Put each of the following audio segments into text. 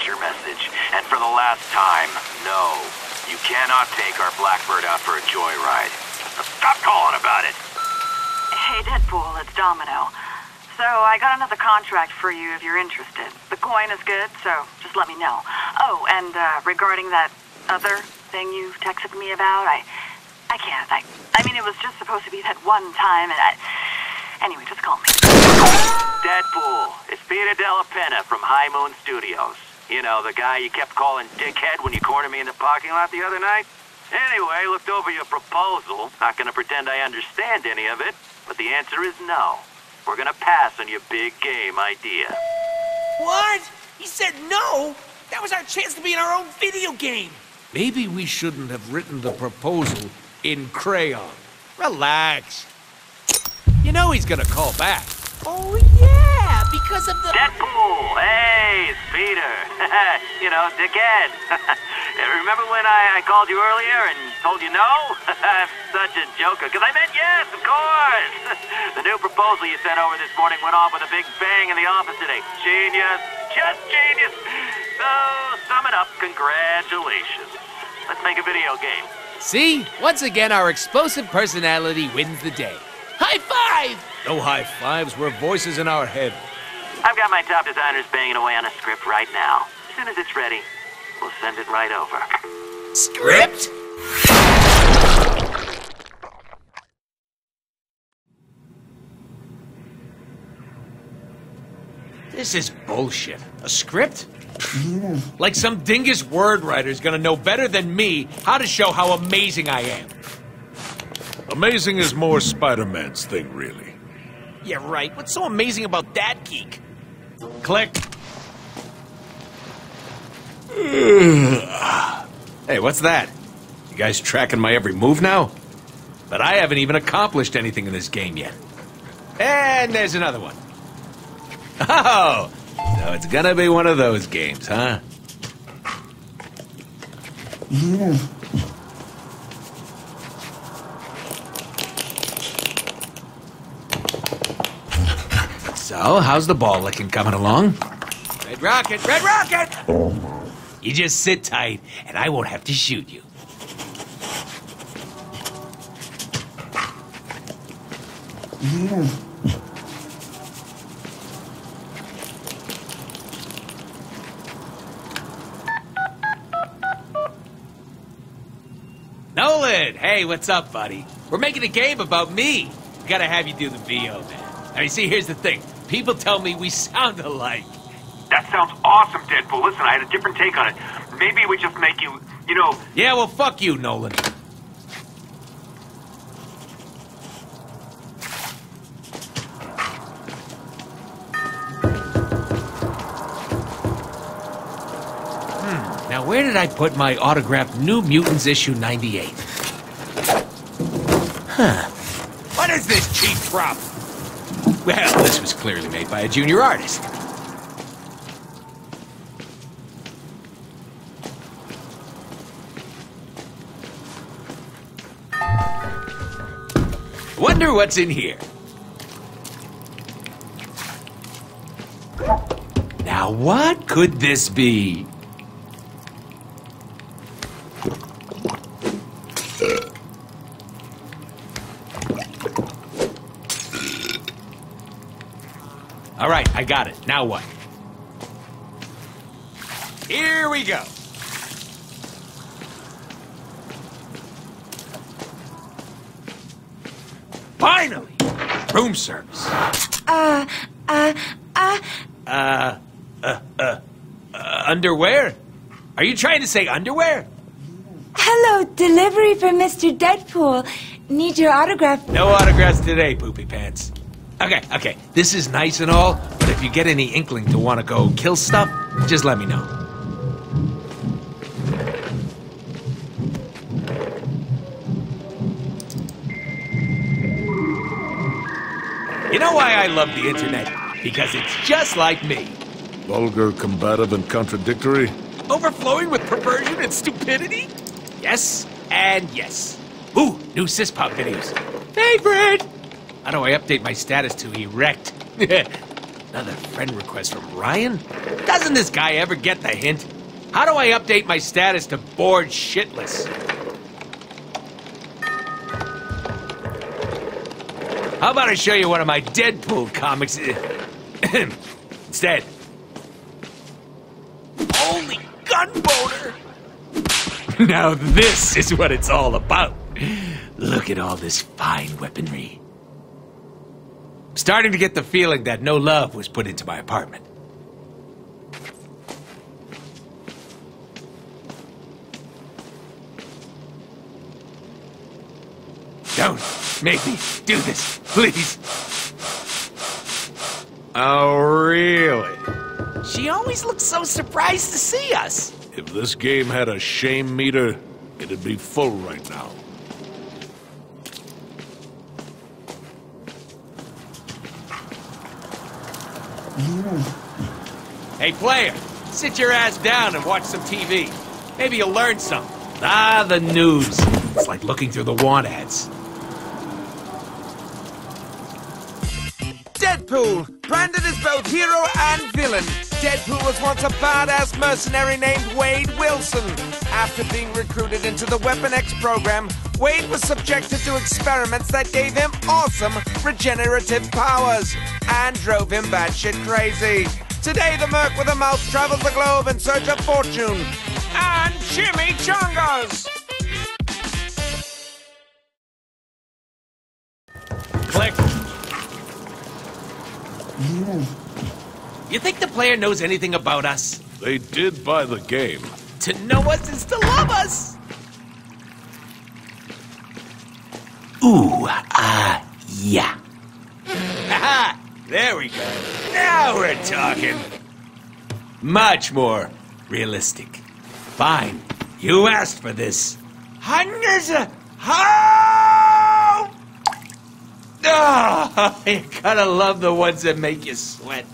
got your message. And for the last time, no. You cannot take our Blackbird out for a joyride. Stop calling about it! Hey, Deadpool, it's Domino. So I got another contract for you if you're interested. The coin is good, so just let me know. Oh, and uh, regarding that other thing you texted me about, I, I can't. I, I mean, it was just supposed to be that one time, and I. Anyway, just call me. Deadpool, it's Peter Della Penna from High Moon Studios. You know, the guy you kept calling dickhead when you cornered me in the parking lot the other night? Anyway, looked over your proposal. Not gonna pretend I understand any of it, but the answer is no. We're gonna pass on your big game idea. What? He said no? That was our chance to be in our own video game. Maybe we shouldn't have written the proposal in crayon. Relax. You know he's gonna call back. Oh, yeah, because of the... Deadpool! Hey, it's Peter. you know, dickhead. Remember when I, I called you earlier and told you no? I'm such a joker, because I meant yes, of course. the new proposal you sent over this morning went off with a big bang in the office today. Genius. Just genius. So, sum it up, congratulations. Let's make a video game. See? Once again, our explosive personality wins the day. High five! No high fives, we're voices in our head. I've got my top designers banging away on a script right now. As soon as it's ready, we'll send it right over. Script? This is bullshit. A script? like some dingus word writer's gonna know better than me how to show how amazing I am. Amazing is more Spider-Man's thing, really. Yeah, right. What's so amazing about that geek? Click. hey, what's that? You guys tracking my every move now? But I haven't even accomplished anything in this game yet. And there's another one. Oh, so it's gonna be one of those games, huh? So, how's the ball licking coming along? Red Rocket, Red Rocket! Oh. You just sit tight, and I won't have to shoot you. Hmm. Nolan! Hey, what's up, buddy? We're making a game about me. Gotta have you do the VO, man. I mean, see, here's the thing. People tell me we sound alike. That sounds awesome, Deadpool. Listen, I had a different take on it. Maybe we just make you, you know, Yeah, well, fuck you, Nolan. Hmm, now where did I put my autographed New Mutants issue 98? Huh. What is this cheap prop? Well, this was clearly made by a junior artist. Wonder what's in here. Now, what could this be? All right, I got it. Now what? Here we go. Finally! Room service. Uh, uh, uh, Uh, uh, uh, uh, underwear? Are you trying to say underwear? hello, delivery for Mr. Deadpool. Need your autograph. No autographs today, poopy pants. Okay, okay, this is nice and all, but if you get any inkling to want to go kill stuff, just let me know. You know why I love the internet? Because it's just like me. Vulgar, combative, and contradictory. Overflowing with perversion and stupidity? Yes, and yes. Ooh, new Syspop videos. Favorite! How do I update my status to erect? Another friend request from Ryan? Doesn't this guy ever get the hint? How do I update my status to bored shitless? How about I show you one of my Deadpool comics? Instead. Holy gunboater! Now this is what it's all about. Look at all this fine weaponry. Starting to get the feeling that no love was put into my apartment. Don't make me do this, please. Oh, really? She always looks so surprised to see us. If this game had a shame meter, it'd be full right now. Hey, player, sit your ass down and watch some TV. Maybe you'll learn something. Ah, the news. It's like looking through the want ads. Deadpool, branded as both hero and villain. Deadpool was once a badass mercenary named Wade Wilson. After being recruited into the Weapon X program, Wade was subjected to experiments that gave him awesome regenerative powers and drove him batshit crazy. Today, the Merc with a mouth travels the globe in search of fortune and chimichangas. Click. You think the player knows anything about us? They did buy the game. To know us is to love us. Ooh, ah, yeah. Ha There we go. Now we're talking. Much more realistic. Fine. You asked for this. Hundreds of... How? Oh, you gotta love the ones that make you sweat.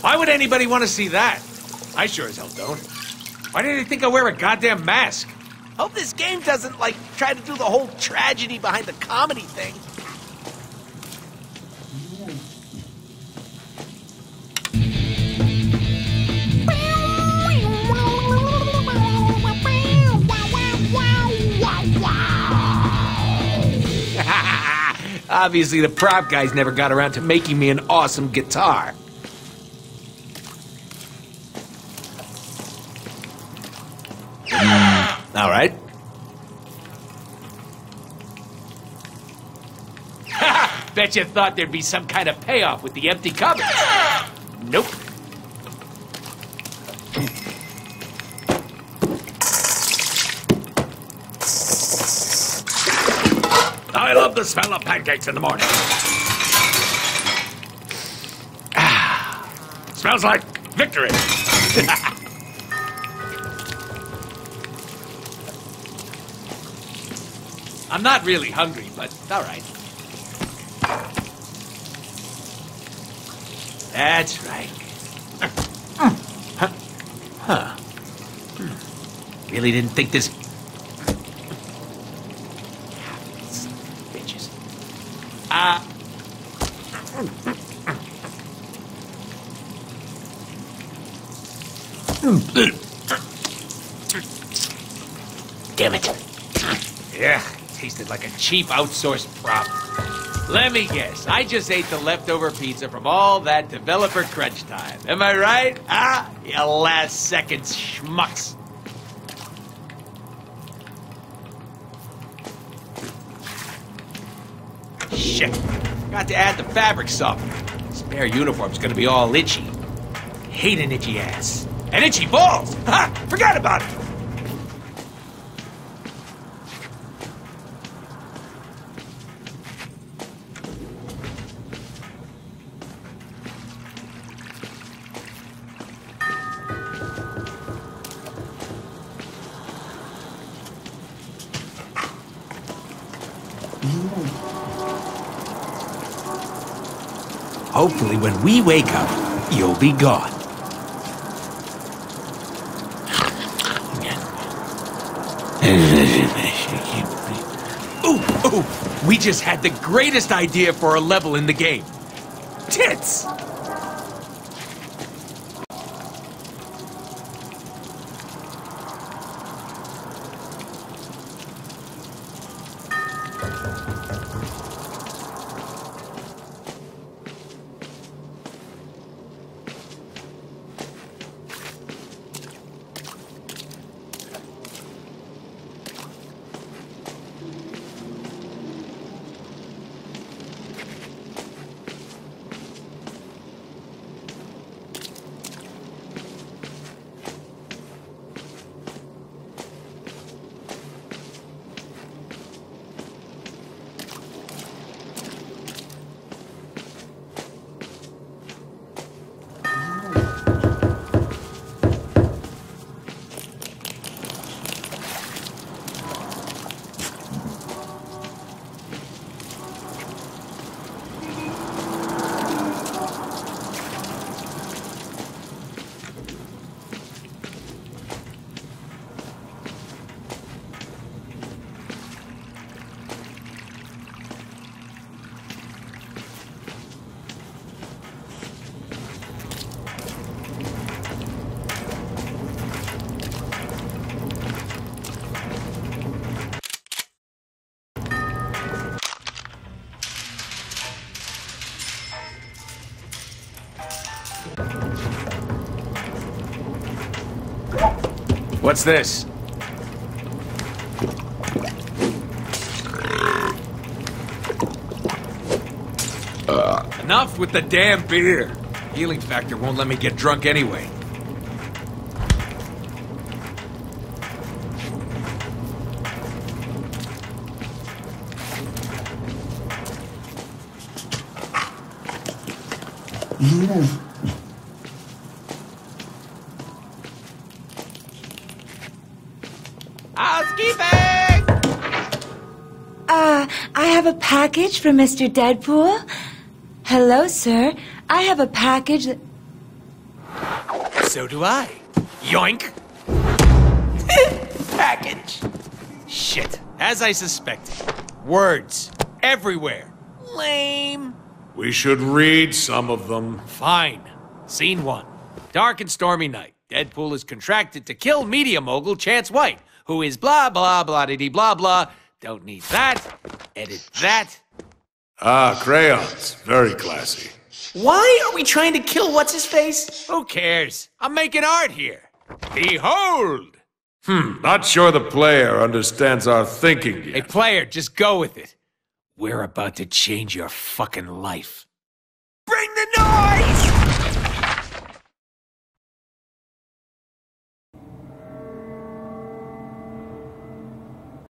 Why would anybody want to see that? I sure as hell don't. Why do they think I wear a goddamn mask? Hope this game doesn't, like, try to do the whole tragedy behind the comedy thing. Obviously, the prop guys never got around to making me an awesome guitar. All right. Bet you thought there'd be some kind of payoff with the empty cupboards. Nope. I love the smell of pancakes in the morning. Ah, smells like victory. I'm not really hungry, but all right. That's right. Huh. Huh. Hmm. Really didn't think this. Bitches. Uh. Damn it. Yeah, tasted like a cheap outsourced prop. Let me guess. I just ate the leftover pizza from all that developer crunch time. Am I right? Ah, you last second schmucks. Shit. Got to add the fabric softener. Spare uniform's gonna be all itchy. Hate an itchy ass. And itchy balls! Ha! Forgot about it! Hopefully when we wake up, you'll be gone. oh, oh, we just had the greatest idea for a level in the game. Tits! What's this? Uh. Enough with the damn beer. Healing factor won't let me get drunk anyway. Housekeeping! Have a package for Mr. Deadpool. Hello, sir. I have a package that... So do I. Yoink! Package. Shit, as I suspected. Words. Everywhere. Lame. We should read some of them. Fine. Scene one. Dark and stormy night. Deadpool is contracted to kill media mogul Chance White, who is blah blah blah dee blah blah. Don't need that. Edit that. Ah, crayons. Very classy. Why are we trying to kill what's his face? Who cares? I'm making art here. Behold! Hmm, not sure the player understands our thinking Hey, yet. player, just go with it. We're about to change your fucking life. Bring the noise!